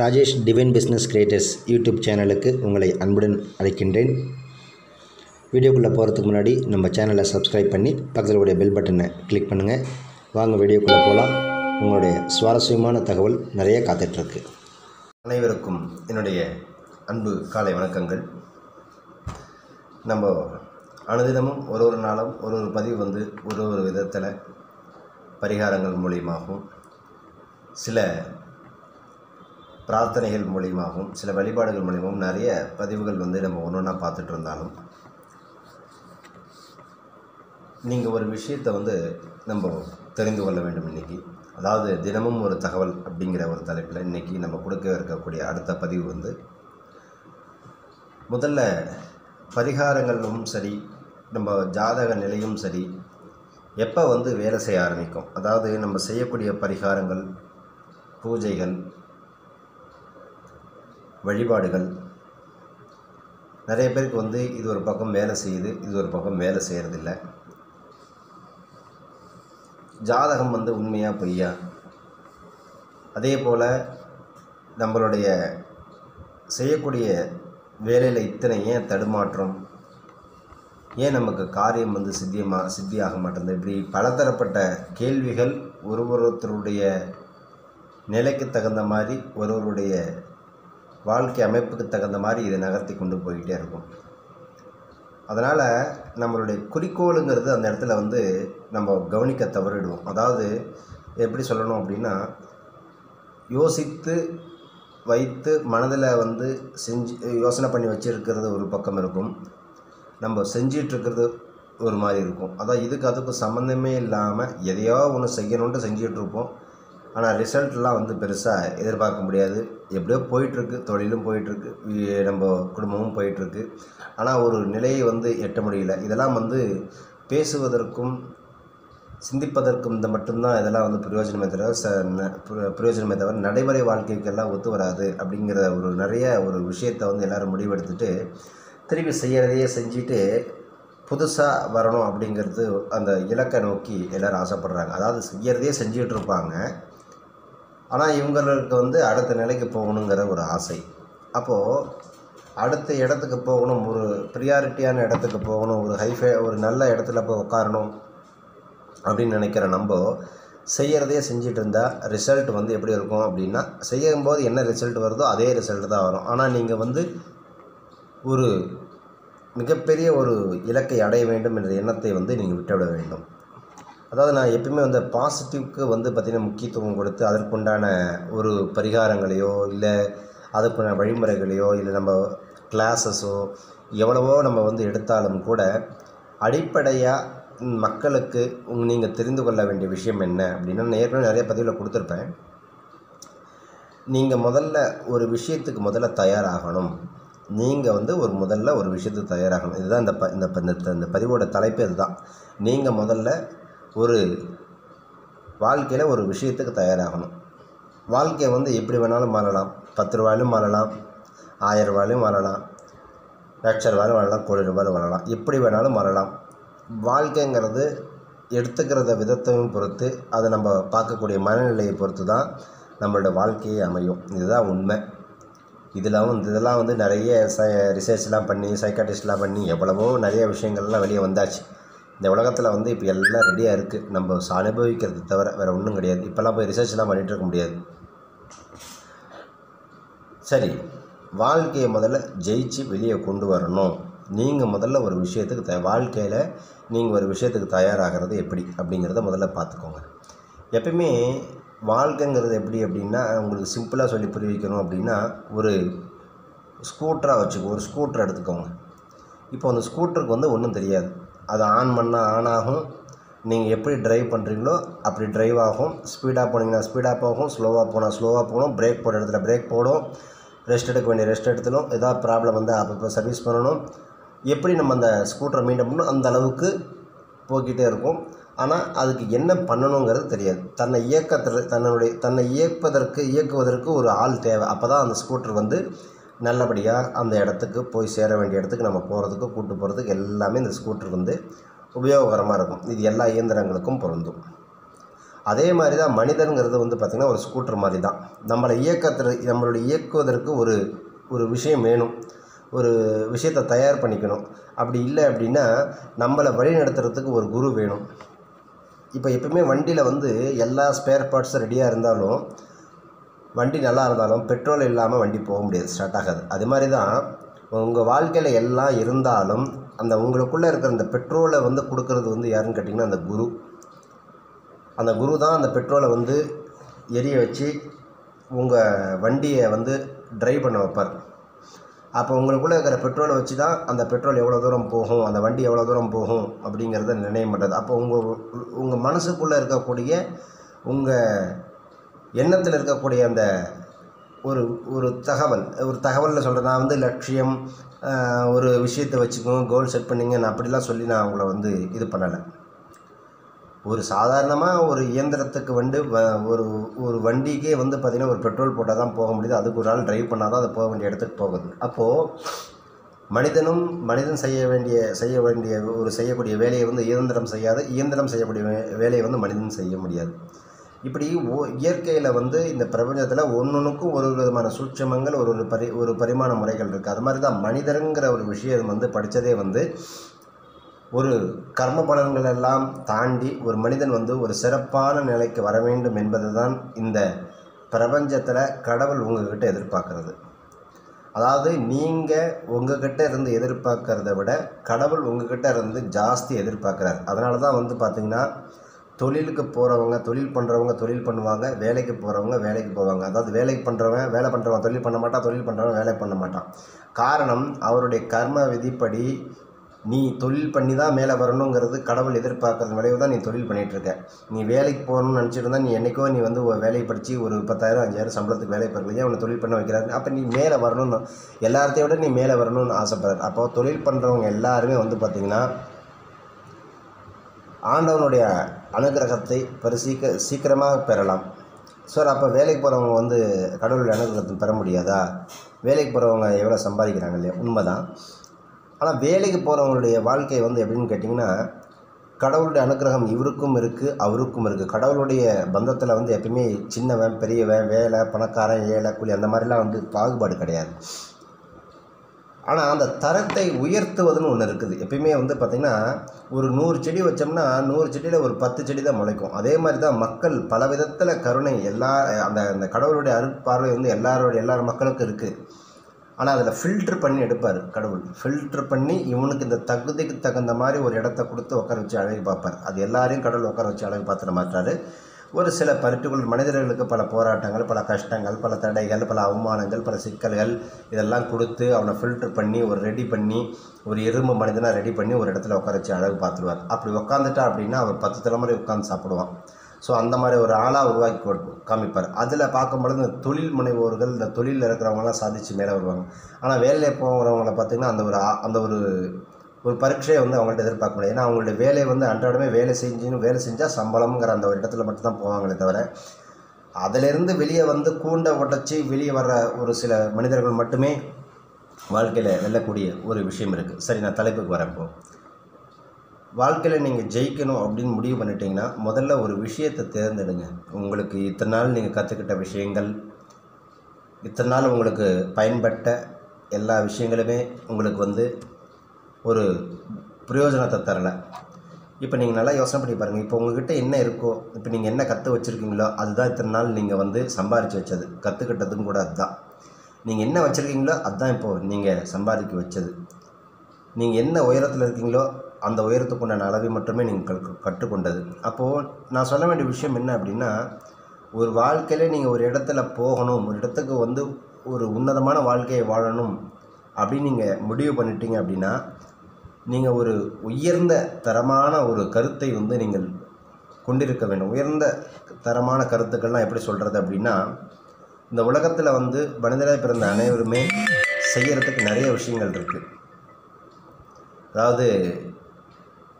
Rajesh divine business creators YouTube சேனலுக்கு உங்களை அன்புடன் அழைக்கின்றேன். வீடியோக்குள்ளே போகிறதுக்கு முன்னாடி நம்ம சேனலை சப்ஸ்கிரைப் பண்ணி பக்கத்தில் உடைய பெல் பட்டனை கிளிக் பண்ணுங்கள் வாங்க வீடியோக்குள்ளே போகலாம் உங்களுடைய சுவாரஸ்யமான தகவல் நிறைய காத்துட்ருக்கு. அனைவருக்கும் என்னுடைய அன்பு காலை வணக்கங்கள். நம்ம அனுதினமும் ஒரு ஒரு நாளும் ஒரு ஒரு பதிவு வந்து ஒரு ஒரு விதத்தில் பரிகாரங்கள் மூலியமாகவும் சில பிரார்த்தனைகள் மூலியமாகவும் சில வழிபாடுகள் மூலியமாகவும் நிறைய பதிவுகள் வந்து நம்ம ஒன்று ஒன்றா பார்த்துட்டு இருந்தாலும் நீங்கள் ஒரு விஷயத்தை வந்து நம்ம தெரிந்து கொள்ள வேண்டும் இன்றைக்கி அதாவது தினமும் ஒரு தகவல் அப்படிங்கிற ஒரு தலைப்பில் இன்றைக்கி நம்ம கொடுக்க இருக்கக்கூடிய அடுத்த பதிவு வந்து முதல்ல பரிகாரங்களும் சரி நம்ம ஜாதக நிலையும் சரி எப்போ வந்து வேலை செய்ய ஆரம்பிக்கும்? அதாவது நம்ம செய்யக்கூடிய பரிகாரங்கள் பூஜைகள் வழிபாடுகள். நிறைய பேருக்கு வந்து இது ஒரு பக்கம் வேலை செய்யுது இது ஒரு பக்கம் வேலை செய்கிறதில்ல ஜாதகம் வந்து உண்மையாக பொய்யா? அதே போல் நம்மளுடைய செய்யக்கூடிய வேலையில் இத்தனை ஏன் தடுமாற்றம்? ஏன் நமக்கு காரியம் வந்து சித்தியமாக சித்தியாக மாட்டேங்குது இப்படி பலதரப்பட்ட கேள்விகள் ஒரு ஒருத்தருடைய நிலைக்கு தகுந்த மாதிரி ஒருவருடைய வாழ்க்கை அமைப்புக்கு தகுந்த மாதிரி இதை நகர்த்தி கொண்டு போய்கிட்டே இருக்கும். அதனால் நம்மளுடைய குறிக்கோளுங்கிறது அந்த இடத்துல வந்து நம்ம கவனிக்க தவறிடுவோம். அதாவது எப்படி சொல்லணும் அப்படின்னா யோசித்து வைத்து மனதில் வந்து செஞ்சு யோசனை பண்ணி வச்சுருக்கிறது ஒரு பக்கம் இருக்கும். நம்ம செஞ்சிட்ருக்கிறது ஒரு மாதிரி இருக்கும். அதான் இதுக்கு அதுக்கும் சம்மந்தமே இல்லாமல் எதையோ ஒன்று செய்யணுன்ட்டு செஞ்சிகிட்ருப்போம் ஆனால் ரிசல்ட்லாம் வந்து பெருசாக எதிர்பார்க்க முடியாது. எப்படியோ போயிட்டுருக்கு தொழிலும் போயிட்டுருக்கு நம்ம குடும்பமும் போயிட்டுருக்கு. ஆனால் ஒரு நிலையை வந்து எட்ட முடியல. இதெல்லாம் வந்து பேசுவதற்கும் சிந்திப்பதற்கும் இந்த மட்டும்தான் இதெல்லாம் வந்து பிரயோஜனமே தவிர ச ந- பிர- பிரயோஜனமே தவிர நடைமுறை வாழ்க்கைக்கெல்லாம் ஒத்து வராது அப்படிங்கிற ஒரு நிறைய ஒரு விஷயத்தை வந்து எல்லோரும் முடிவெடுத்துட்டு திருப்பி செய்கிறதையே செஞ்சுட்டு புதுசாக வரணும் அப்படிங்கிறது அந்த இலக்கை நோக்கி எல்லோரும் ஆசைப்படுறாங்க. அதாவது செய்கிறதையே செஞ்சிகிட்ருப்பாங்க இருப்பாங்க. ஆனால் இவங்களுக்கு வந்து அடுத்த நிலைக்கு போகணுங்கிற ஒரு ஆசை. அப்போது அடுத்த இடத்துக்கு போகணும் ஒரு ப்ரியாரிட்டியான இடத்துக்கு போகணும் ஒரு ஹைஃபை ஒரு நல்ல இடத்துல போய் உட்காரணும் அப்படின்னு நினைக்கிற நம்ம செய்கிறதையே செஞ்சுட்டு இருந்தால் ரிசல்ட் வந்து எப்படி இருக்கும் அப்படின்னா செய்யும்போது என்ன ரிசல்ட் வருதோ அதே ரிசல்ட் தான் வரும். ஆனால் நீங்கள் வந்து ஒரு மிகப்பெரிய ஒரு இலக்கை அடைய வேண்டும் என்ற எண்ணத்தை வந்து நீங்கள் விட்டுவிட வேண்டும். அதாவது நான் எப்பயுமே வந்து பாசிட்டிவ்க்கு வந்து பார்த்திங்கன்னா முக்கியத்துவம் கொடுத்து அதற்குண்டான ஒரு பரிகாரங்களையோ இல்லை அதுக்குண்டான வழிமுறைகளையோ இல்லை நம்ம கிளாஸஸோ எவ்வளவோ நம்ம வந்து எடுத்தாலும் கூட அடிப்படையாக மக்களுக்கு நீங்கள் தெரிந்து கொள்ள வேண்டிய விஷயம் என்ன அப்படின்னா நான் ஏற்கனவே நிறைய பதிவில் கொடுத்துருப்பேன். நீங்கள் முதல்ல ஒரு விஷயத்துக்கு முதல்ல தயாராகணும். நீங்கள் வந்து ஒரு முதல்ல ஒரு விஷயத்துக்கு தயாராகணும். இதுதான் இந்த ப இந்த ப- இந்த இந்த பதிவோட தலைப்பு இதுதான். நீங்கள் முதல்ல ஒரு வாழ்க்கையில் ஒரு விஷயத்துக்கு தயாராகணும். வாழ்க்கை வந்து எப்படி வேணாலும் மாறலாம். பத்து ரூபாயிலும் மாறலாம் ஆயிரம் ரூபாயிலும் மாறலாம் லட்ச ரூபாயிலும் வாழலாம் கோடி ரூபாயிலும் வாழலாம் எப்படி வேணாலும் மாறலாம். வாழ்க்கைங்கிறது எடுத்துக்கிறத விதத்தையும் பொறுத்து அதை நம்ம பார்க்கக்கூடிய மனநிலையை பொறுத்து தான் நம்மளோட வாழ்க்கையே அமையும். இதுதான் உண்மை. இதெல்லாம் வந்து இதெல்லாம் வந்து நிறைய ச ரிசர்ச்லாம் பண்ணி சைக்காட்டிஸ்ட்லாம் பண்ணி எவ்வளவோ நிறைய விஷயங்கள்லாம் வெளியே வந்தாச்சு. இந்த உலகத்தில் வந்து இப்போ எல்லாம் ரெடியாக இருக்குது நம்ம அனுபவிக்கிறது தவிர வேறு ஒன்றும் கிடையாது. இப்போல்லாம் போய் ரிசர்ச்லாம் பண்ணிகிட்டு இருக்க முடியாது. சரி வாழ்க்கையை முதல்ல ஜெயிச்சு வெளியே கொண்டு வரணும். நீங்கள் முதல்ல ஒரு விஷயத்துக்கு த வாழ்க்கையில் நீங்கள் ஒரு விஷயத்துக்கு தயாராகிறது எப்படி? அப்படிங்கிறத முதல்ல பார்த்துக்கோங்க எப்பயுமே வாழ்க்கைங்கிறது எப்படி அப்படின்னா உங்களுக்கு சிம்பிளாக சொல்லி புரிவிக்கணும் அப்படின்னா ஒரு ஸ்கூட்டராக வச்சுக்கோ ஒரு ஸ்கூட்டர் எடுத்துக்கோங்க. இப்போ அந்த ஸ்கூட்டருக்கு வந்து ஒன்றும் தெரியாது. அது ஆன் பண்ணால் ஆன் ஆகும். நீங்கள் எப்படி ட்ரைவ் பண்ணுறீங்களோ அப்படி ட்ரைவ் ஆகும். ஸ்பீடாக போனீங்கன்னா ஸ்பீடாக போகும். ஸ்லோவாக போனால் ஸ்லோவாக போகணும். பிரேக் போட இடத்துல பிரேக் போடும். ரெஸ்ட் எடுக்க வேண்டிய ரெஸ்ட் எடுத்துடும். ஏதாவது ப்ராப்ளம் வந்து அப்பப்போ சர்வீஸ் பண்ணணும். எப்படி நம்ம அந்த ஸ்கூட்டரை மெயின்டைன் பண்ணணும்? அந்த அளவுக்கு போய்கிட்டே இருக்கும். ஆனால் அதுக்கு என்ன பண்ணணுங்கிறது தெரியாது. தன்னை இயக்கத்தில் தன்னுடைய தன்னை இயக்குவதற்கு இயக்குவதற்கு ஒரு ஆள் தேவை. அப்போ தான் அந்த ஸ்கூட்டர் வந்து நல்லபடியாக அந்த இடத்துக்கு போய் சேர வேண்டிய இடத்துக்கு நம்ம போகிறதுக்கு கூட்டு போகிறதுக்கு எல்லாமே இந்த ஸ்கூட்டர் வந்து உபயோககரமாக இருக்கும். இது எல்லா இயந்திரங்களுக்கும் பொருந்தும். அதே மாதிரி தான் மனிதனுங்கிறது வந்து பார்த்திங்கன்னா ஒரு ஸ்கூட்டர் மாதிரி தான் நம்மளை இயக்கத்தில் நம்மளுடைய இயக்குவதற்கு ஒரு ஒரு விஷயம் வேணும். ஒரு விஷயத்தை தயார் பண்ணிக்கணும். அப்படி இல்லை அப்படின்னா நம்மளை வழி நடத்துறதுக்கு ஒரு குரு வேணும். இப்போ எப்பவுமே வண்டியில் வந்து எல்லா ஸ்பேர் பார்ட்ஸும் ரெடியாக இருந்தாலும் வண்டி நல்லா இருந்தாலும் பெட்ரோல் இல்லாமல் வண்டி போக முடியாது ஸ்டார்ட் ஆகாது. அது மாதிரி தான் உங்கள் வாழ்க்கையில் எல்லாம் இருந்தாலும் அந்த உங்களுக்குள்ளே இருக்கிற அந்த பெட்ரோலை வந்து கொடுக்கறது வந்து யாருன்னு கேட்டிங்கன்னா அந்த குரு. அந்த குரு தான் அந்த பெட்ரோலை வந்து எரிய வச்சு உங்கள் வண்டியை வந்து ட்ரைவ் பண்ண வைப்பார். அப்போ உங்களுக்குள்ளே இருக்கிற பெட்ரோலை வச்சு தான் அந்த பெட்ரோல் எவ்வளோ தூரம் போகும் அந்த வண்டி எவ்வளோ தூரம் போகும் அப்படிங்கிறத நிர்ணயம் பண்ணுறது அப்போ உங்கள் உங்கள் மனசுக்குள்ளே இருக்கக்கூடிய உங்கள் எண்ணத்தில் இருக்கக்கூடிய அந்த ஒரு ஒரு தகவல் ஒரு தகவலில் சொல்கிறேன் நான் வந்து லட்சியம் ஒரு விஷயத்தை வச்சுக்கோங்க கோல் செட் பண்ணிங்க நான் அப்படிலாம் சொல்லி நான் அவங்கள வந்து இது பண்ணலை. ஒரு சாதாரணமாக ஒரு இயந்திரத்துக்கு வந்து வ- ஒரு ஒரு வண்டிக்கே வந்து பார்த்திங்கன்னா ஒரு பெட்ரோல் போட்டால் தான் போக முடியுது. அதுக்கு ஒரு நாள் ட்ரைவ் பண்ணால் தான் அது போக வேண்டிய இடத்துக்கு போகுது. அப்போது மனிதனும் மனிதன் செய்ய வேண்டிய செய்ய வேண்டிய ஒரு செய்யக்கூடிய வேலையை வந்து இயந்திரம் செய்யாது இயந்திரம் செய்யக்கூடிய வேலையை வந்து மனிதன் செய்ய முடியாது. இப்படி ஓ இயற்கையில் வந்து இந்த பிரபஞ்சத்தில் ஒன்றுக்கும் ஒரு ஒரு விதமான சூட்சமங்கள் ஒரு ஒரு பரி ஒரு பரிமாண முறைகள் இருக்குது அது மாதிரி தான் மனிதருங்கிற ஒரு விஷயம் வந்து படித்ததே வந்து ஒரு கர்ம பலன்கள் எல்லாம் தாண்டி ஒரு மனிதன் வந்து ஒரு சிறப்பான நிலைக்கு வர வேண்டும் என்பது தான் இந்த பிரபஞ்சத்தில் கடவுள் உங்ககிட்ட எதிர்பார்க்கறது. அதாவது நீங்கள் உங்ககிட்ட இருந்து எதிர்பார்க்கறத விட கடவுள் உங்ககிட்ட இருந்து ஜாஸ்தி எதிர்பார்க்குறாரு. அதனால தான் வந்து பார்த்திங்கன்னா தொழிலுக்கு போகிறவங்க தொழில் பண்ணுறவங்க தொழில் பண்ணுவாங்க வேலைக்கு போகிறவங்க வேலைக்கு போவாங்க. அதாவது வேலைக்கு பண்ணுறவன் வேலை பண்ணுறவன் தொழில் பண்ண மாட்டான் தொழில் பண்ணுறவன் வேலை பண்ண மாட்டான். காரணம் அவருடைய கர்ம விதிப்படி நீ தொழில் பண்ணி தான் மேலே வரணுங்கிறது கடவுள் எதிர்பார்க்கறது விளைவு தான் நீ தொழில் பண்ணிகிட்ருக்க நீ வேலைக்கு போகணும்னு நினச்சிட்டு இருந்தால் நீ என்னைக்கோ நீ வந்து வேலையை படித்து ஒரு பத்தாயிரம் அஞ்சாயிரம் சம்பளத்துக்கு வேலை பார்க்கலையே அவனை தொழில் பண்ண வைக்கிறாரு. அப்போ நீ மேலே வரணும்னு எல்லாத்தையும் விட நீ மேலே வரணும்னு ஆசைப்படுறாரு அப்போ தொழில் பண்ணுறவங்க எல்லாருமே வந்து பார்த்திங்கன்னா ஆண்டவனுடைய அனுகிரகத்தை பரிசீக்க சீக்கிரமாக பெறலாம். சார் அப்போ வேலைக்கு போகிறவங்க வந்து கடவுளுடைய அனுகிரகத்தை பெற முடியாதா? வேலைக்கு போகிறவங்க எவ்வளோ சம்பாதிக்கிறாங்க இல்லையா? உண்மைதான். ஆனால் வேலைக்கு போகிறவங்களுடைய வாழ்க்கை வந்து எப்படின்னு கேட்டிங்கன்னா கடவுளுடைய அனுகிரகம் இவருக்கும் இருக்குது அவருக்கும் இருக்குது கடவுளுடைய பந்தத்தில் வந்து எப்பயுமே சின்னவன் பெரியவன் வேலை பணக்காரன் ஏழை கூலி அந்த மாதிரிலாம் வந்து பாகுபாடு கிடையாது. ஆனால் அந்த தரத்தை உயர்த்துவதுன்னு ஒன்று இருக்குது. எப்பயுமே வந்து பார்த்திங்கன்னா ஒரு நூறு செடி வச்சோம்னா நூறு செடியில் ஒரு பத்து செடி தான் முளைக்கும். அதே மாதிரி தான் மக்கள் பல விதத்தில் கருணை எல்லா அந்த அந்த கடவுளுடைய அருட்பார்வை வந்து எல்லாரோட எல்லா மக்களுக்கும் இருக்குது ஆனால் அதில் ஃபில்ட்ரு பண்ணி எடுப்பார் கடவுள். ஃபில்ட்ரு பண்ணி இவனுக்கு இந்த தகுதிக்கு தகுந்த மாதிரி ஒரு இடத்த கொடுத்து உட்கார வச்சு அழகு பார்ப்பார். அது எல்லாரையும் கடவுள் உட்கார வச்சு அழகு பார்த்துட மாட்டாரு. ஒரு சில பர்டிகுலர் மனிதர்களுக்கு பல போராட்டங்கள் பல கஷ்டங்கள் பல தடைகள் பல அவமானங்கள் பல சிக்கல்கள் இதெல்லாம் கொடுத்து அவனை ஃபில்டர் பண்ணி ஒரு ரெடி பண்ணி ஒரு எறும்பு மனிதனாக ரெடி பண்ணி ஒரு இடத்துல உட்கார வச்சு அழகு பார்த்துருவார். அப்படி உட்காந்துட்டா அப்படின்னா அவர் பத்து தலைமுறை உட்காந்து சாப்பிடுவான். ஸோ அந்த மாதிரி ஒரு ஆளாக உருவாக்கி காமிப்பார். அதில் பார்க்கும்பொழுது இந்த தொழில் முனைவோர்கள் இந்த தொழிலில் இருக்கிறவங்களாம் சாதித்து மேலே வருவாங்க. ஆனால் வேலையை போகிறவங்கள பார்த்திங்கன்னா அந்த ஒரு ஆ- அந்த ஒரு ஒரு பரீட்சையை வந்து அவங்கள்ட்ட எதிர்பார்க்க முடியாது. ஏன்னா அவங்களுடைய வேலையை வந்து அன்றாடமே வேலை செஞ்சுன்னு வேலை செஞ்சால் சம்பளம்ங்கிற அந்த ஒரு இடத்துல மட்டும்தான் போவாங்களே தவிர அதிலிருந்து வெளியே வந்து கூண்டை உடச்சி வெளியே வர்ற ஒரு சில மனிதர்கள் மட்டுமே வாழ்க்கையில் வெல்லக்கூடிய ஒரு விஷயம் இருக்குது சரி நான் தலைப்புக்கு வரேன் இப்போ. வாழ்க்கையில் நீங்கள் ஜெயிக்கணும் அப்படின்னு முடிவு பண்ணிட்டீங்கன்னா முதல்ல ஒரு விஷயத்தை தேர்ந்தெடுங்க. உங்களுக்கு இத்தனை நாள் நீங்கள் கற்றுக்கிட்ட விஷயங்கள் இத்தனை நாள் உங்களுக்கு பயன்பட்ட எல்லா விஷயங்களுமே உங்களுக்கு வந்து ஒரு பிரயோஜனத்தை தரலை. இப்போ நீங்கள் நல்லா யோசனை பண்ணி பாருங்கள் இப்போ உங்ககிட்ட என்ன இருக்கோ இப்போ நீங்கள் என்ன கற்று வச்சுருக்கீங்களோ அதுதான் இத்தனை நாள் நீங்கள் வந்து சம்பாரித்து வச்சது. கற்றுக்கிட்டதும் கூட அதுதான். நீங்கள் என்ன வச்சுருக்கீங்களோ அதுதான் இப்போது நீங்கள் சம்பாதிக்க வச்சது. நீங்கள் என்ன உயரத்தில் இருக்கீங்களோ அந்த உயரத்துக்கு உண்டான அளவை மட்டுமே நீங்கள் கற்று கற்றுக்கொண்டது. அப்போது நான் சொல்ல வேண்டிய விஷயம் என்ன அப்படின்னா ஒரு வாழ்க்கையில் நீங்கள் ஒரு இடத்துல போகணும் ஒரு இடத்துக்கு வந்து ஒரு உன்னதமான வாழ்க்கையை வாழணும் அப்படின்னு நீங்கள் முடிவு பண்ணிட்டீங்க அப்படின்னா நீங்கள் ஒரு உயர்ந்த தரமான ஒரு கருத்தை வந்து நீங்கள் கொண்டிருக்க வேண்டும். உயர்ந்த தரமான கருத்துக்கள்லாம் எப்படி சொல்கிறது அப்படின்னா இந்த உலகத்தில் வந்து மனிதராக பிறந்த அனைவருமே செய்கிறதுக்கு நிறைய விஷயங்கள் இருக்குது அதாவது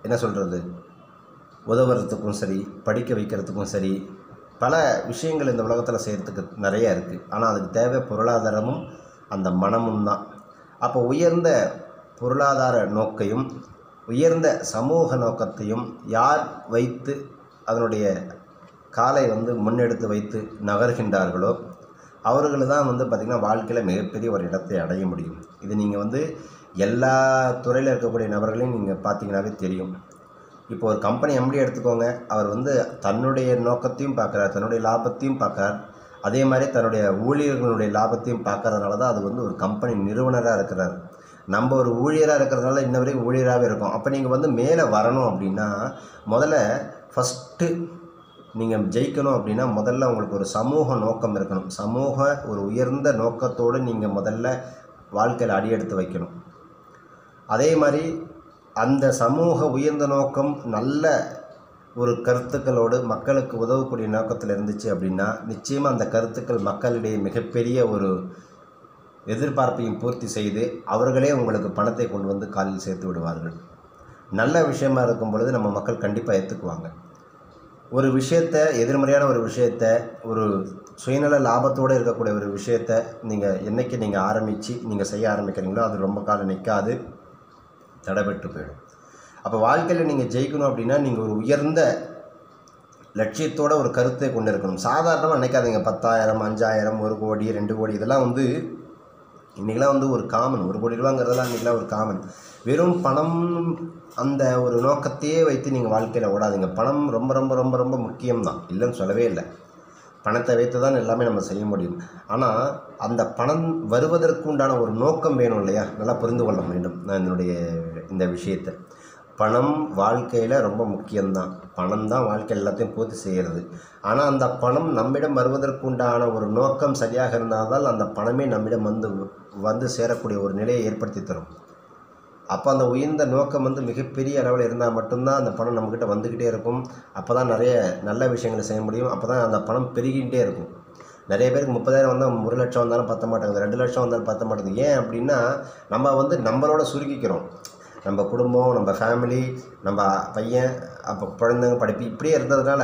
என்ன சொல்கிறது உதவுறதுக்கும் சரி படிக்க வைக்கிறதுக்கும் சரி பல விஷயங்கள் இந்த உலகத்தில் செய்கிறதுக்கு நிறையா இருக்குது ஆனால் அதுக்கு தேவை பொருளாதாரமும் அந்த மனமும் தான். அப்போ உயர்ந்த பொருளாதார நோக்கையும் உயர்ந்த சமூக நோக்கத்தையும் யார் வைத்து அதனுடைய காலை வந்து முன்னெடுத்து வைத்து நகர்கின்றார்களோ அவர்கள் தான் வந்து பார்த்திங்கன்னா வாழ்க்கையில் மிகப்பெரிய ஒரு இடத்தை அடைய முடியும். இது நீங்கள் வந்து எல்லா துறையில் இருக்கக்கூடிய நபர்களையும் நீங்கள் பார்த்தீங்கன்னாவே தெரியும். இப்போ ஒரு கம்பெனி எம்டி எடுத்துக்கோங்க. அவர் வந்து தன்னுடைய நோக்கத்தையும் பார்க்குறார் தன்னுடைய லாபத்தையும் பார்க்குறார். அதே மாதிரி தன்னுடைய ஊழியர்களுடைய லாபத்தையும் பார்க்கறதுனால தான் அது வந்து ஒரு கம்பெனி நிறுவனராக இருக்கிறார். நம்ம ஒரு ஊழியராக இருக்கிறதுனால இன்ன வரைக்கும் ஊழியராகவே இருக்கும். அப்போ நீங்கள் வந்து மேலே வரணும் அப்படின்னா முதல்ல ஃபஸ்ட்டு நீங்கள் ஜெயிக்கணும் அப்படின்னா முதல்ல உங்களுக்கு ஒரு சமூக நோக்கம் இருக்கணும். சமூக ஒரு உயர்ந்த நோக்கத்தோடு நீங்கள் முதல்ல வாழ்க்கையில் அடியெடுத்து வைக்கணும். அதே மாதிரி அந்த சமூக உயர்ந்த நோக்கம் நல்ல ஒரு கருத்துக்களோடு மக்களுக்கு உதவக்கூடிய நோக்கத்தில் இருந்துச்சு அப்படின்னா நிச்சயமாக அந்த கருத்துக்கள் மக்களிடையே மிகப்பெரிய ஒரு எதிர்பார்ப்பையும் பூர்த்தி செய்து அவர்களே உங்களுக்கு பணத்தை கொண்டு வந்து காலில் சேர்த்து விடுவார்கள். நல்ல விஷயமா இருக்கும் பொழுது நம்ம மக்கள் கண்டிப்பாக ஏற்றுக்குவாங்க ஒரு விஷயத்தை எதிர்மறையான ஒரு விஷயத்தை ஒரு சுயநல லாபத்தோடு இருக்கக்கூடிய ஒரு விஷயத்தை நீங்கள் என்றைக்கு நீங்கள் ஆரம்பித்து நீங்கள் செய்ய ஆரம்பிக்கிறீங்களோ அது ரொம்ப காலம் நிற்காது தடைபெற்று போயிடும். அப்போ வாழ்க்கையில் நீங்கள் ஜெயிக்கணும் அப்படின்னா நீங்கள் ஒரு உயர்ந்த லட்சியத்தோட ஒரு கருத்தை கொண்டு இருக்கணும். சாதாரணமாக நினைக்காதீங்க. பத்தாயிரம் அஞ்சாயிரம் ஒரு கோடி ரெண்டு கோடி இதெல்லாம் வந்து இன்றைக்கெலாம் வந்து ஒரு காமன் ஒரு கோடி ரூபாங்கிறதெல்லாம் இன்றைக்கெலாம் ஒரு காமன் வெறும் பணம் அந்த ஒரு நோக்கத்தையே வைத்து நீங்கள் வாழ்க்கையில் ஓடாதீங்க. பணம் ரொம்ப ரொம்ப ரொம்ப ரொம்ப முக்கியம்தான். இல்லைன்னு சொல்லவே இல்லை. பணத்தை வைத்து தான் எல்லாமே நம்ம செய்ய முடியும். ஆனால் அந்த பணம் வருவதற்கு உண்டான ஒரு நோக்கம் வேணும் இல்லையா? நல்லா புரிந்து கொள்ள வேண்டும். நான் என்னுடைய இந்த விஷயத்தை. பணம் வாழ்க்கையில் ரொம்ப முக்கியம்தான். பணம் தான் வாழ்க்கை எல்லாத்தையும் பூர்த்தி செய்கிறது ஆனால் அந்த பணம் நம்மிடம் வருவதற்கு உண்டான ஒரு நோக்கம் சரியாக இருந்தால்தான் அந்த பணமே நம்மிடம் வந்து வந்து சேரக்கூடிய ஒரு நிலையை ஏற்படுத்தி தரும். அப்போ அந்த உயர்ந்த நோக்கம் வந்து மிகப்பெரிய அளவில் இருந்தால் மட்டும்தான் அந்த பணம் நம்மக்கிட்ட வந்துக்கிட்டே இருக்கும். அப்போ தான் நிறைய நல்ல விஷயங்களை செய்ய முடியும். அப்போ தான் அந்த பணம் பெருகிக்கிட்டே இருக்கும். நிறைய பேருக்கு முப்பதாயிரம் வந்தால் ஒரு லட்சம் வந்தாலும் பத்த மாட்டேங்குது ரெண்டு லட்சம் வந்தாலும் பத்த மாட்டேங்குது ஏன் அப்படின்னா நம்ம வந்து நம்மளோட சுருக்கிக்கிறோம். நம்ம குடும்பம் நம்ம ஃபேமிலி நம்ம பையன் அப்போ குழந்தைங்க படிப்பு இப்படியே இருந்ததுனால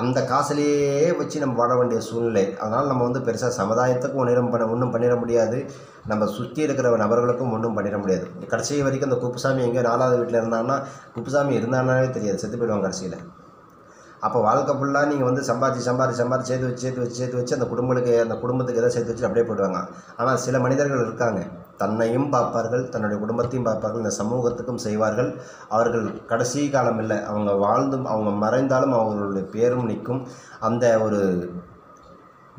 அந்த காசுலேயே வச்சு நம்ம வாழ வேண்டிய சூழ்நிலை. அதனால் நம்ம வந்து பெருசாக சமுதாயத்துக்கும் ஒன்றும் பண்ண ஒன்றும் பண்ணிட முடியாது. நம்ம சுற்றி இருக்கிற நபர்களுக்கும் ஒன்றும் பண்ணிட முடியாது. கடைசி வரைக்கும் அந்த குப்புசாமி எங்கே நாலாவது வீட்டில் இருந்தான்னா குப்புசாமி இருந்தானாலே தெரியாது. செத்து போயிடுவாங்க கடைசியில். அப்போ வாழ்க்கை ஃபுல்லாக நீங்கள் வந்து சம்பாதிச்சு சம்பாதி சம்பாதி சேர்த்து வச்சு சேர்த்து வச்சு சேர்த்து வச்சு அந்த குடும்பங்களுக்கு அந்த குடும்பத்துக்கு எதாவது சேர்த்து வச்சு அப்படியே போயிடுவாங்க. ஆனால் சில மனிதர்கள் இருக்காங்க. தன்னையும் பார்ப்பார்கள் தன்னுடைய குடும்பத்தையும் பார்ப்பார்கள் இந்த சமூகத்துக்கும் செய்வார்கள். அவர்கள் கடைசி காலம் இல்லை அவங்க வாழ்ந்தும் அவங்க மறைந்தாலும் அவர்களுடைய பேரும் நிற்கும். அந்த ஒரு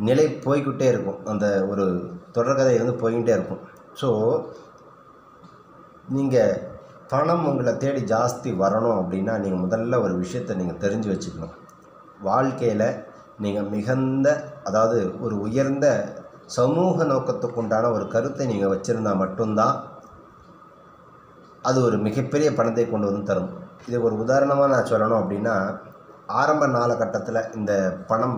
நிலை போய்கிட்டே இருக்கும். அந்த ஒரு தொடர்கதை வந்து போய்கிட்டே இருக்கும். ஸோ நீங்கள் பணம் உங்களை தேடி ஜாஸ்தி வரணும் அப்படின்னா நீங்கள் முதல்ல ஒரு விஷயத்தை நீங்கள் தெரிஞ்சு வச்சுக்கணும். வாழ்க்கையில் நீங்கள் மிகுந்த அதாவது ஒரு உயர்ந்த சமூக நோக்கத்துக்கு உண்டான ஒரு கருத்தை நீங்கள் வச்சுருந்தா மட்டும்தான் அது ஒரு மிகப்பெரிய பணத்தை கொண்டு வந்து தரும். இது ஒரு உதாரணமாக நான் சொல்லணும் அப்படின்னா ஆரம்ப காலகட்டத்தில் இந்த பணம்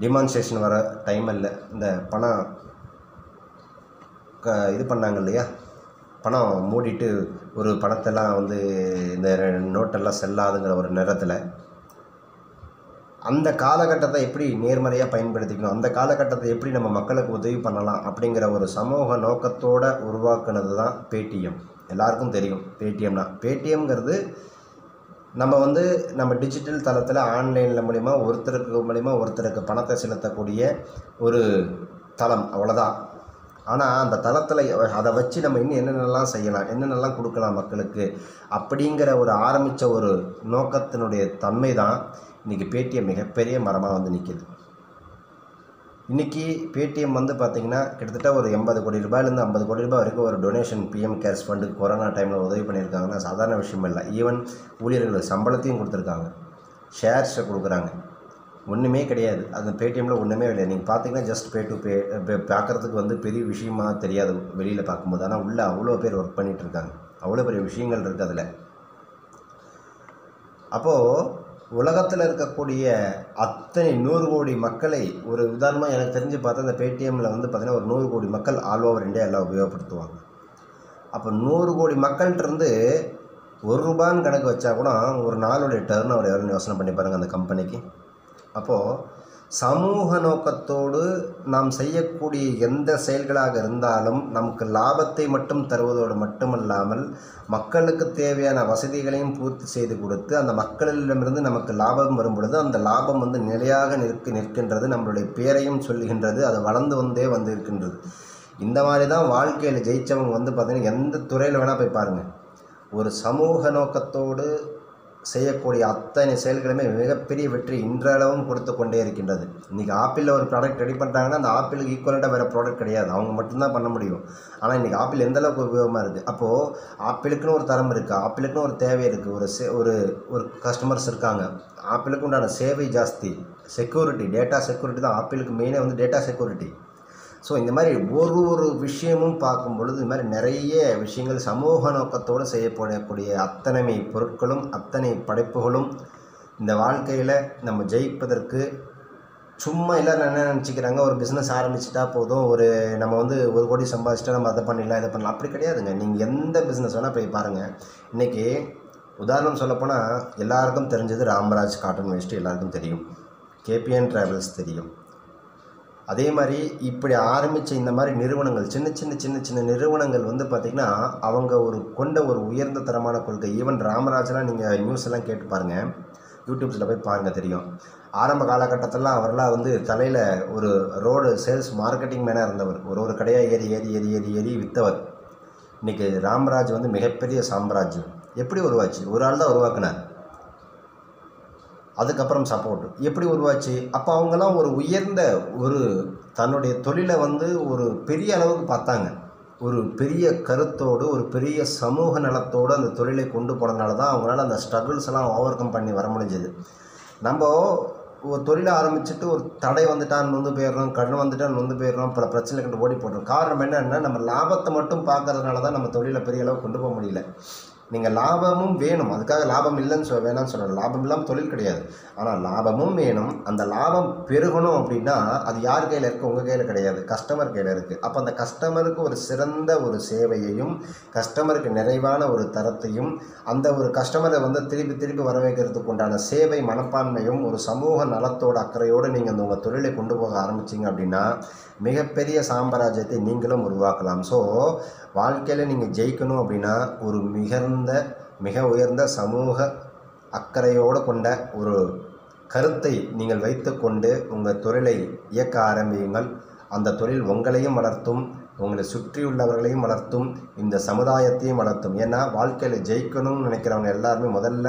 டிமான்ஸ்ட்ரேஷன் வர டைம் இல்லை இந்த பணம் க இது பண்ணாங்க இல்லையா? பணம் மூடிட்டு ஒரு பணத்தெல்லாம் வந்து இந்த நோட்டெல்லாம் செல்லாதுங்கிற ஒரு நேரத்தில் அந்த காலகட்டத்தை எப்படி நேர்மறையாக பயன்படுத்திக்கணும்? அந்த காலகட்டத்தை எப்படி நம்ம மக்களுக்கு உதவி பண்ணலாம்? அப்படிங்கிற ஒரு சமூக நோக்கத்தோடு உருவாக்குனது தான் பேடிஎம். எல்லாருக்கும் தெரியும். பேடிஎம்னா பேடிஎம்ங்கிறது நம்ம வந்து நம்ம டிஜிட்டல் தளத்தில் ஆன்லைனில் மூலிமா ஒருத்தருக்கு மூலிமா ஒருத்தருக்கு பணத்தை செலுத்தக்கூடிய ஒரு தளம். அவ்வளோதான் ஆனால் அந்த தளத்தில் அதை வச்சு நம்ம இன்னும் என்னென்னலாம் செய்யலாம்? என்னென்னலாம் கொடுக்கலாம் மக்களுக்கு? அப்படிங்கிற ஒரு ஆரம்பித்த ஒரு நோக்கத்தினுடைய தன்மை தான் இன்றைக்கி பேடிஎம் மிகப்பெரிய மரமாக வந்து நிற்கிது இன்றைக்கி பேடிஎம் வந்து பார்த்திங்கன்னா கிட்டத்தட்ட ஒரு எண்பது கோடி ரூபாயிலேருந்து ஐம்பது கோடி ரூபாய் வரைக்கும் ஒரு டொனேஷன் பிஎம் கேர்ஸ் ஃபண்டுக்கு கொரோனா டைமில் உதவி பண்ணியிருக்காங்கன்னா சாதாரண விஷயம் இல்லை. ஈவன் ஊழியர்களுக்கு சம்பளத்தையும் கொடுத்துருக்காங்க. ஷேர்ஸை கொடுக்குறாங்க. ஒன்றுமே கிடையாது. அந்த பேடிஎம்மில் ஒன்றுமே இல்லை. நீங்கள் பார்த்தீங்கன்னா ஜஸ்ட் பே டு பே பார்க்குறதுக்கு வந்து பெரிய விஷயமா தெரியாது வெளியில் பார்க்கும்போது ஆனால் உள்ளே அவ்வளோ பேர் ஒர்க் பண்ணிகிட்டு இருக்காங்க. அவ்வளோ பெரிய விஷயங்கள் இருக்குது அதில். அப்போது உலகத்தில் இருக்கக்கூடிய அத்தனை நூறு கோடி மக்களை ஒரு உதாரணமாக எனக்கு தெரிஞ்சு பார்த்தா அந்த பேடிஎம்மில் வந்து பார்த்திங்கன்னா ஒரு நூறு கோடி மக்கள் ஆல் ஓவர் இந்தியா எல்லாம் உபயோகப்படுத்துவாங்க. அப்போ நூறு கோடி மக்கள்கிட்டருந்து ஒரு ரூபான்னு கணக்கு வச்சா கூட ஒரு நாளுடைய டர்ன் ஓவர் எவ்வளோன்னு யோசனை பண்ணி பாருங்கள் அந்த கம்பெனிக்கு அப்போது சமூக நோக்கத்தோடு நாம் செய்யக்கூடிய எந்த செயல்களாக இருந்தாலும் நமக்கு லாபத்தை மட்டும் தருவதோடு மட்டுமல்லாமல் மக்களுக்கு தேவையான வசதிகளையும் பூர்த்தி செய்து கொடுத்து அந்த மக்களிடமிருந்து நமக்கு லாபம் வரும் பொழுது அந்த லாபம் வந்து நிலையாக நிற்க நிற்கின்றது. நம்மளுடைய பேரையும் சொல்லுகின்றது அது வளர்ந்து வந்தே வந்து இருக்கின்றது. இந்த மாதிரி தான் வாழ்க்கையில் ஜெயித்தவங்க வந்து பார்த்திங்கன்னா எந்த துறையில் வேணால் போய் பாருங்கள் ஒரு சமூக நோக்கத்தோடு செய்யக்கூடிய அத்தனை செயல்களுமே மிகப்பெரிய வெற்றி இன்றளவும் கொடுத்து கொண்டே இருக்கின்றது. இன்றைக்கி ஆப்பிளில் ஒரு ப்ராடக்ட் ரெடி பண்ணுறாங்கன்னா அந்த ஆப்பிளுக்கு ஈக்குவலாக வேறு ப்ராடக்ட் கிடையாது. அவங்க மட்டும்தான் பண்ண முடியும். ஆனால் இன்றைக்கி ஆப்பிள் எந்தளவுக்கு உபயோகமாக இருக்குது அப்போது ஆப்பிளுக்குன்னு ஒரு தரம் இருக்குது ஆப்பிளுக்குன்னு ஒரு தேவை இருக்குது ஒரு சே ஒரு ஒரு கஸ்டமர்ஸ் இருக்காங்க. ஆப்பிளுக்கு உண்டான சேவை ஜாஸ்தி. செக்யூரிட்டி டேட்டா செக்யூரிட்டி தான் ஆப்பிளுக்கு மெயினே வந்து டேட்டா செக்யூரிட்டி ஸோ இந்த மாதிரி ஒரு ஒரு விஷயமும் பார்க்கும் பொழுது இது மாதிரி நிறைய விஷயங்கள் சமூக நோக்கத்தோடு செய்யப்படக்கூடிய அத்தனை பொருட்களும் அத்தனை படைப்புகளும் இந்த வாழ்க்கையில் நம்ம ஜெயிப்பதற்கு சும்மா எல்லோரும் என்ன நினச்சிக்கிறாங்க? ஒரு பிஸ்னஸ் ஆரம்பிச்சிட்டா போதும். ஒரு நம்ம வந்து ஒரு கோடி சம்பாதிச்சிட்டா நம்ம அதை பண்ணிடலாம் இதை பண்ணலாம். அப்படி கிடையாதுங்க. நீங்கள் எந்த பிஸ்னஸ் வேணால் போய் பாருங்கள் இன்றைக்கி உதாரணம் சொல்லப்போனால் எல்லாருக்கும் தெரிஞ்சது ராமராஜ் காட்டன் வேஸ்ட்டு எல்லாருக்கும் தெரியும். கேபிஎன் ட்ராவல்ஸ் தெரியும். அதே மாதிரி இப்படி ஆரம்பித்த இந்த மாதிரி நிறுவனங்கள் சின்ன சின்ன சின்ன சின்ன நிறுவனங்கள் வந்து பார்த்திங்கன்னா அவங்க ஒரு கொண்ட ஒரு உயர்ந்த தரமான கொள்கை. ஈவன் ராமராஜனாக நீங்கள் நியூஸ் எல்லாம் கேட்டு பாருங்கள் யூடியூப்ஸில் போய் பாருங்கள் தெரியும். ஆரம்ப காலகட்டத்திலலாம் அவரெல்லாம் வந்து தலையில் ஒரு ரோடு சேல்ஸ் மார்க்கெட்டிங் மேனாக இருந்தவர். ஒரு ஒரு கடையாக ஏறி ஏறி ஏறி ஏறி ஏறி விற்றவர் இன்றைக்கி ராமராஜ் வந்து மிகப்பெரிய சாம்ராஜ்யம். எப்படி உருவாச்சு? ஒரு ஆள் தான் உருவாக்குனார். அதுக்கப்புறம் சப்போர்ட் எப்படி உருவாச்சு? அப்போ அவங்கெல்லாம் ஒரு உயர்ந்த ஒரு தன்னுடைய தொழிலை வந்து ஒரு பெரிய அளவுக்கு பார்த்தாங்க. ஒரு பெரிய கருத்தோடு ஒரு பெரிய சமூக நலத்தோடு அந்த தொழிலை கொண்டு போனதுனால தான் அவங்களால அந்த ஸ்ட்ரகிள்ஸ் எல்லாம் ஓவர் கம் பண்ணி வர முடிஞ்சது. நம்ம ஒரு தொழிலை ஆரம்பிச்சுட்டு ஒரு தடை வந்துட்டான் நொந்து போயிடுறோம் கடன் வந்துட்டான் நொந்து போயிடுறோம் பல பிரச்சனை கண்டு ஓடி போடுறோம் காரணம் என்னென்னா நம்ம லாபத்தை மட்டும் பார்க்கறதுனால தான் நம்ம தொழிலை பெரிய அளவு கொண்டு போக முடியல. நீங்கள் லாபமும் வேணும். அதுக்காக லாபம் இல்லைன்னு சொல்ல வேணாம்னு சொல்லணும் லாபம் இல்லாமல் தொழில் கிடையாது. ஆனால் லாபமும் வேணும். அந்த லாபம் பெருகணும் அப்படின்னா அது யார் கையில் இருக்குது உங்கள் கையில் கிடையாது. கஸ்டமர் கையில் இருக்குது அப்போ அந்த கஸ்டமருக்கு ஒரு சிறந்த ஒரு சேவையையும் கஸ்டமருக்கு நிறைவான ஒரு தரத்தையும் அந்த ஒரு கஸ்டமரை வந்து திருப்பி திருப்பி வர வைக்கிறதுக்கு உண்டான சேவை மனப்பான்மையும் ஒரு சமூக நலத்தோட அக்கறையோடு நீங்கள் அந்த உங்கள் தொழிலை கொண்டு போக ஆரம்பிச்சிங்க அப்படின்னா மிகப்பெரிய சாம்ராஜ்யத்தை நீங்களும் உருவாக்கலாம். ஸோ வாழ்க்கையில் நீங்கள் ஜெயிக்கணும் அப்படின்னா ஒரு உயர்ந்த மிக உயர்ந்த சமூக அக்கறையோடு கொண்ட ஒரு கருத்தை நீங்கள் வைத்துக்கொண்டு உங்கள் தொழிலை இயக்க ஆரம்பியுங்கள். அந்த தொழில் உங்களையும் வளர்த்தும் உங்களை சுற்றியுள்ளவர்களையும் வளர்த்தும் இந்த சமுதாயத்தையும் வளர்த்தும். ஏன்னா வாழ்க்கையில் ஜெயிக்கணும்னு நினைக்கிறவங்க எல்லாருமே முதல்ல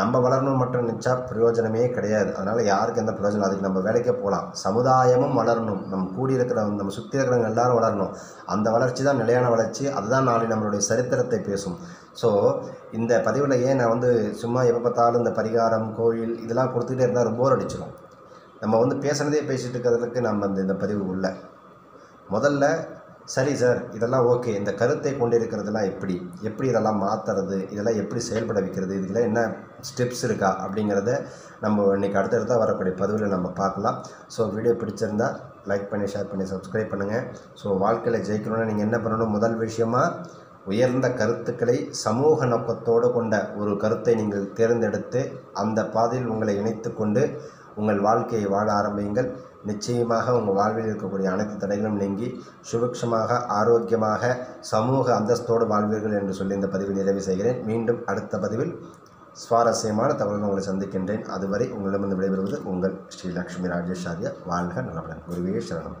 நம்ம வளரணும் மட்டும் நினச்சா பிரயோஜனமே கிடையாது. அதனால் யாருக்கு எந்த பிரயோஜனம்? அதுக்கு நம்ம வேலைக்கு போகலாம். சமுதாயமும் வளரணும். நம்ம கூடியிருக்கிறவங்க நம்ம சுற்றி இருக்கிறவங்க எல்லாரும் வளரணும். அந்த வளர்ச்சி தான் நிலையான வளர்ச்சி. அதுதான் நாளை நம்மளுடைய சரித்திரத்தை பேசும். ஸோ இந்த பதிவில் ஏன் நான் வந்து சும்மா எப்போ பார்த்தாலும் இந்த பரிகாரம் கோயில் இதெல்லாம் கொடுத்துக்கிட்டே இருந்தால் ரொம்ப போர் அடிச்சிடும் நம்ம வந்து பேசுனதே பேசிகிட்டு இருக்கிறதுக்கு நம்ம இந்த இந்த பதிவு உள்ள. முதல்ல சரி சார் இதெல்லாம் ஓகே இந்த கருத்தை கொண்டிருக்கிறதெல்லாம் எப்படி? எப்படி இதெல்லாம் மாற்றுறது இதெல்லாம் எப்படி செயல்பட வைக்கிறது? இதுக்கெல்லாம் என்ன ஸ்டெப்ஸ் இருக்கா? அப்படிங்கிறத நம்ம இன்றைக்கி அடுத்தடுத்த வரக்கூடிய பதிவில் நம்ம பார்க்கலாம். ஸோ வீடியோ பிடிச்சிருந்தா லைக் பண்ணி ஷேர் பண்ணி சப்ஸ்கிரைப் பண்ணுங்கள் ஸோ வாழ்க்கையில் ஜெயிக்கணும்னா நீங்கள் என்ன பண்ணணும்? முதல் விஷயமாக உயர்ந்த கருத்துக்களை சமூக நோக்கத்தோடு கொண்ட ஒரு கருத்தை நீங்கள் தேர்ந்தெடுத்து அந்த பாதையில் உங்களை இணைத்து கொண்டு உங்கள் வாழ்க்கையை வாழ ஆரம்பியுங்கள். நிச்சயமாக உங்கள் வாழ்வில் இருக்கக்கூடிய அனைத்து தடைகளும் நீங்கி சுபிக்ஷமாக ஆரோக்கியமாக சமூக அந்தஸ்தோடு வாழ்வீர்கள் என்று சொல்லி இந்த பதிவை நிறைவு செய்கிறேன். மீண்டும் அடுத்த பதிவில் சுவாரஸ்யமான தகவல்கள் உங்களை சந்திக்கின்றேன். அதுவரை உங்களிடமிருந்து விடைபெறுவது உங்கள் ஸ்ரீ லக்ஷ்மி ராஜேஷ் ஆர்யா. வாழ்க நலமுடன் குருவியே சரணம்.